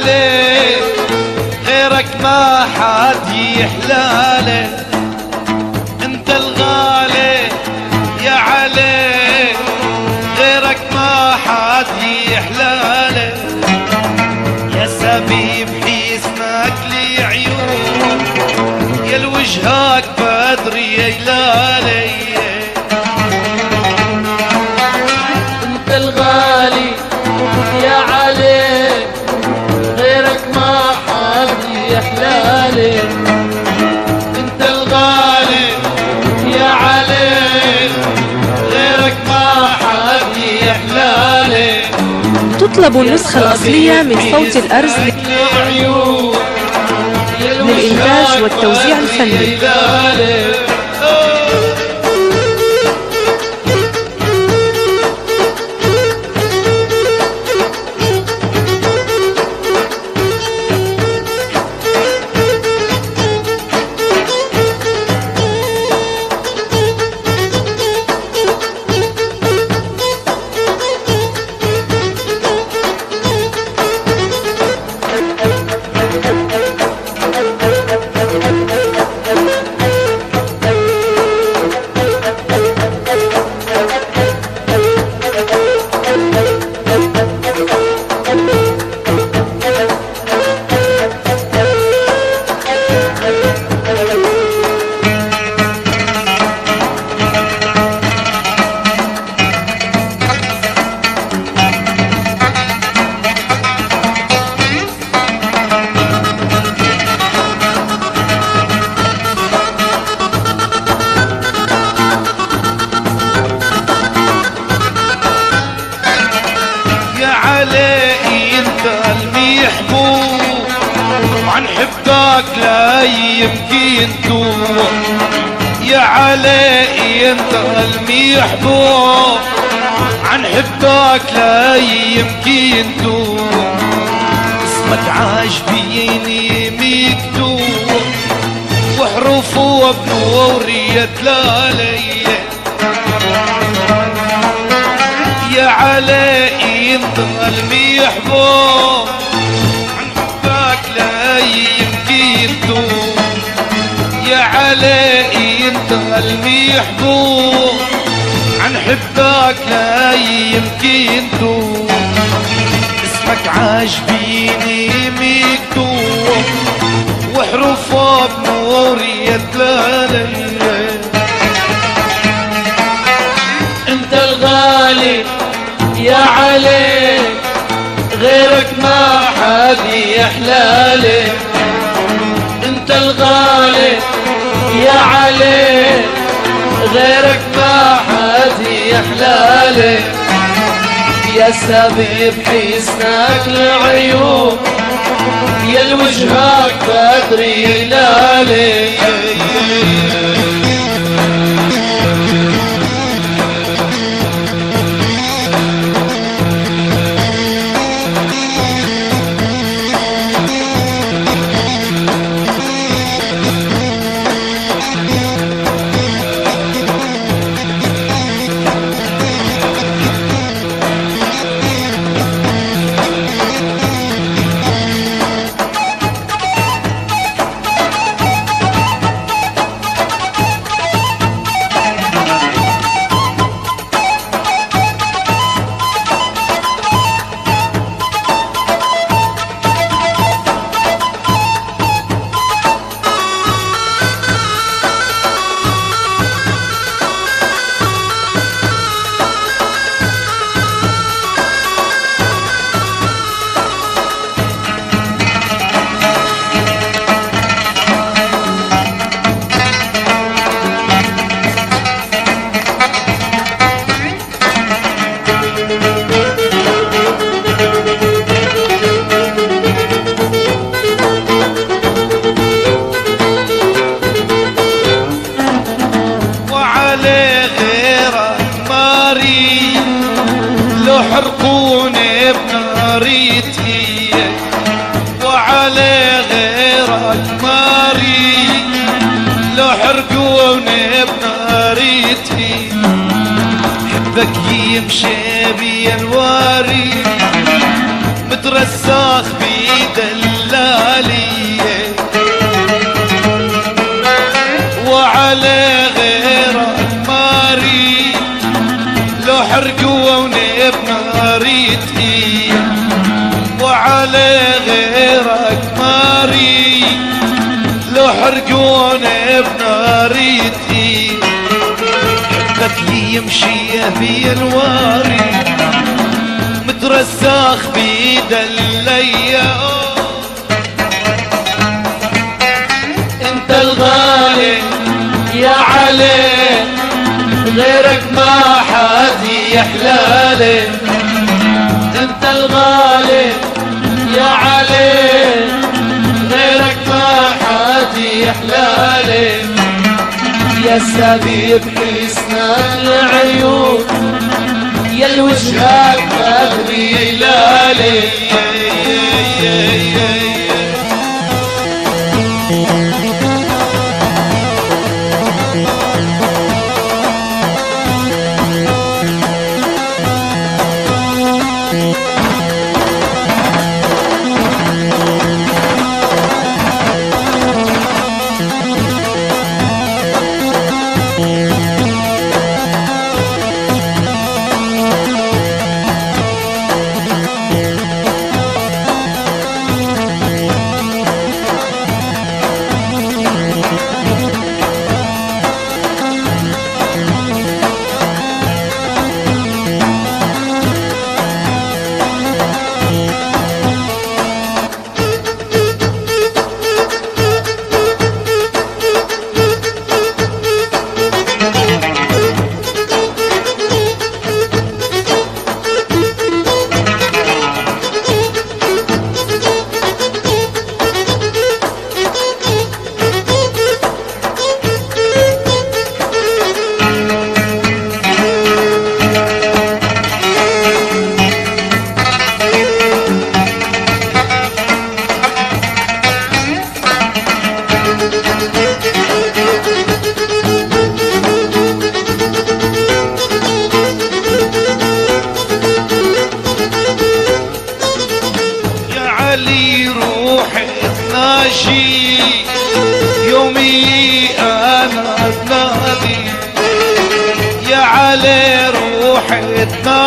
عليه غيرك ما حد يحلاله انت الغالي يا علي غيرك ما حد يحلاله يا سبيب حيسمك لي عيون يا الوجهك بدري يا ليالي تطلب النسخة الأصلية من صوت الأرز للإنتاج والتوزيع الفني. حبك لا يمكن توم يا علي أنت المحبوب عن حبك لا يمكن توم اسمك عاجبيني مكتوب وحروفه بنور يتلالي يا علي أنت المحبوب عن علي انت المحبوب عن حبك لا يمكن توم اسمك عاجبيني مكتوب وحروفه بنور يتلالي انت الغالي يا علي غيرك ما حد يحلالي. انت الغالي يا علي غيرك ما حد يحلالي. يا سبيب حسنك العيون يا الوجهك بدري لالي رضيت فيك وعلى غيرك ما ريت لو حرقوني بناريت فيك حبك يمشي بي الواري مترسخ بدلالي وعلى غيرك ماري لو حرقوني حرقوني بناريتي حبك يمشي في الواري مترسخ بيد الليا أنت الغالي يا علي غيرك ما حد يحلالي. أنت الغالي يا علي حد يحلالي يا سبيب حسن العيون. يا الوجهك بدري هلالي يا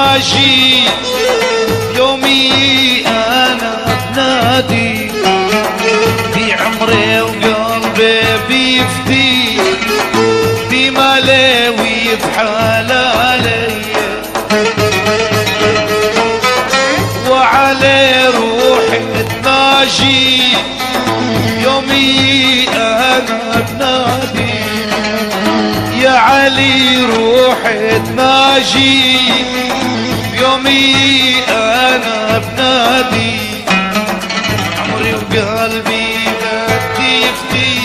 تناجي يومي أنا بنادي في عمري وقلبي بيفتي. في ملاوي بحلالي وعلى روحي تناجي يومي علي روحي تناجي. يومي أنا بنادي. عمري وقلبي بدي يفتي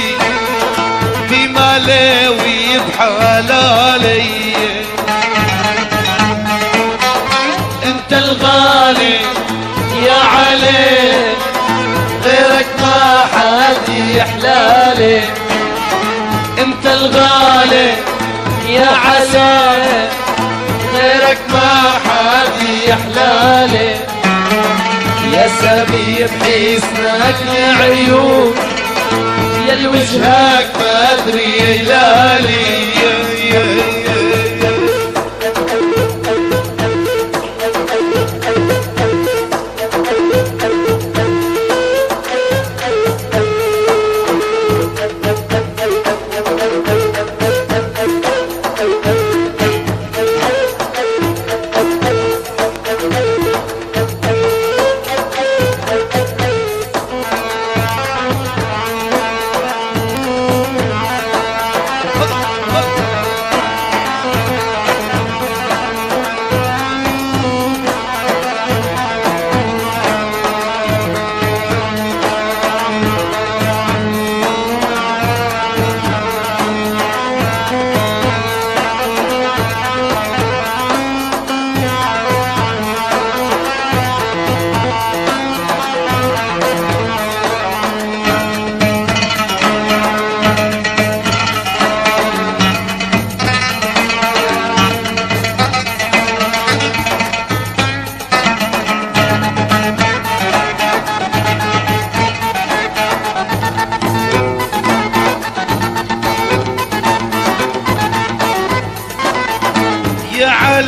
بملاوي بحلالي أنت الغالي يا علي. غيرك ما حد يحلالي. أنت الغالي يا علي غيرك ما حد يحلالي يا سبيب حسنك العيون يا الوجهك بدري هلالي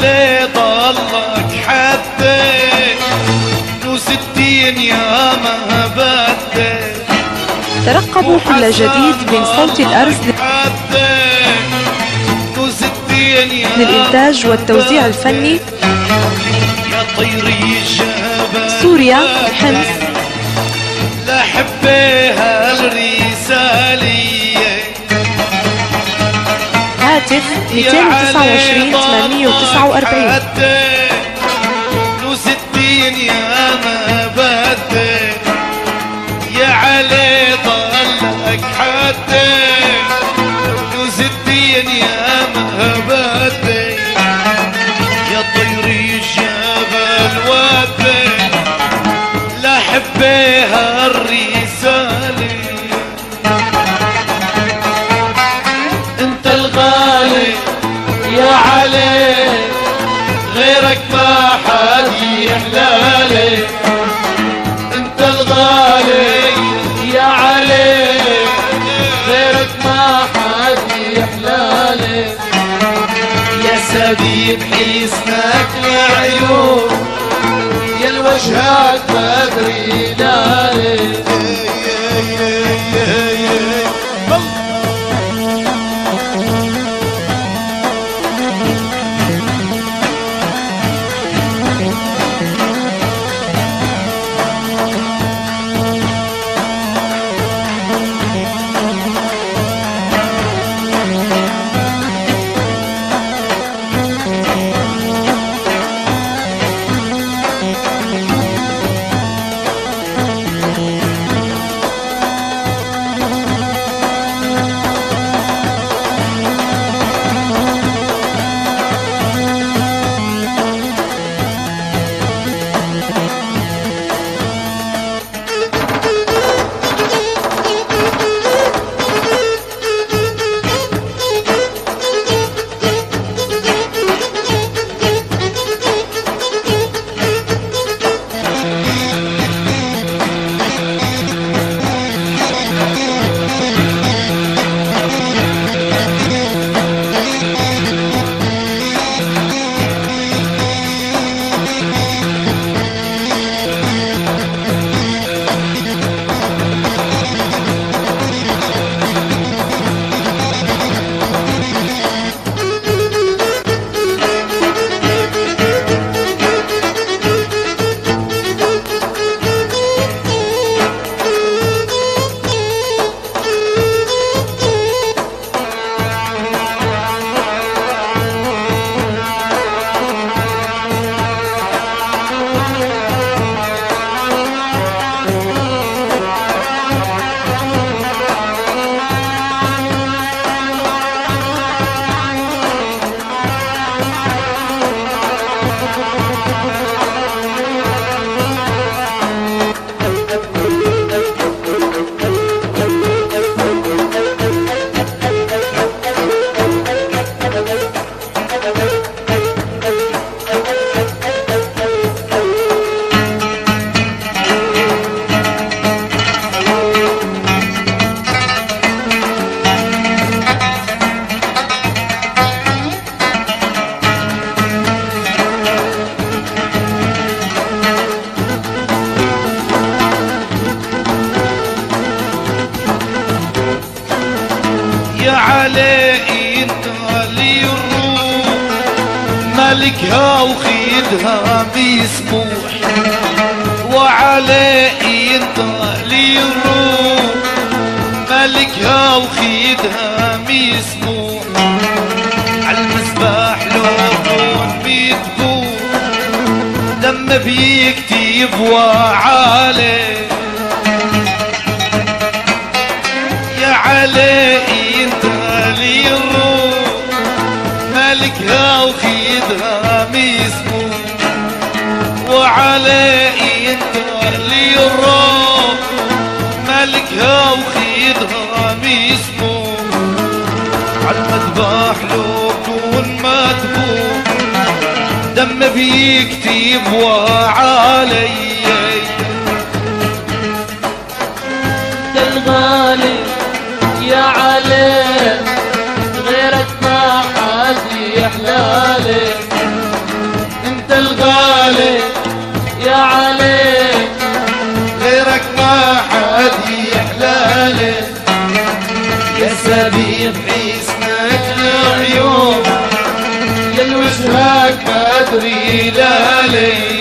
ضل ضلك حدي نوس الدين يا ما بدي ترقبوا كل جديد من صوت الأرز للإنتاج والتوزيع الفني. يا طيري الجبل سوريا حمص لحبيها الرسالية هاتف 229 849 نوس الدين يا ما بدي يا علي ضلك حدي. نوس الدين يا ما بدي يا طيري الجبل ودي لحبيها الرسالة حد يحلالي انت الغالي يا علي. غيرك ما حد يحلالي يا سبيب حسنك العيون يا الوجهك بدري وخيدها بيسموح وعلي انت لي الروح. ملكها وخيدها بيسموح عالمسبح لون بيتبوح دم بيكتب وعلي. يا علي وعلي انت لي الروح ملكها وخيدها ميسمو. عالمذبح لو كون مذبوح. دم بيكتب وعلي. الوجهك بدري لالي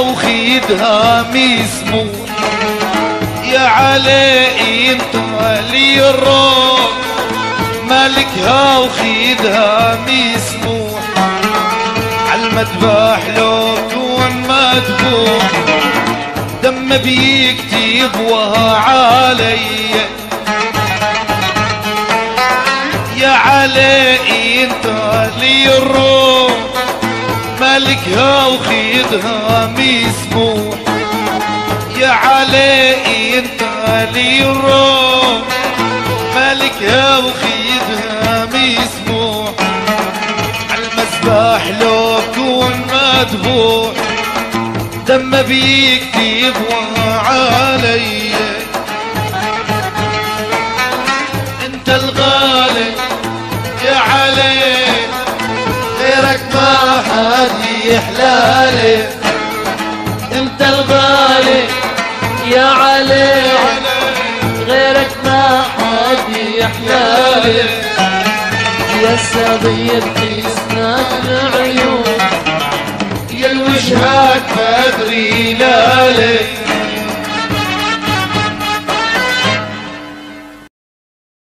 وخيدها مسموح يا علي انت لي الروح مالكها وخيدها مسموح عالمذبح لو تكون مذبوح. دم بيكتب وها علي. يا علي انت لي الروح مالكها وخيدها مسموح يا علي أنت لي الروح مالكها وخيدها مسموح عالمسبح لو كون مذبوح دم بيكتب وعلي حد يحلالي انت الغالي يا علي غيرك ما حد يا السبيب حسنك العيون يا الوجهك بدري لالي.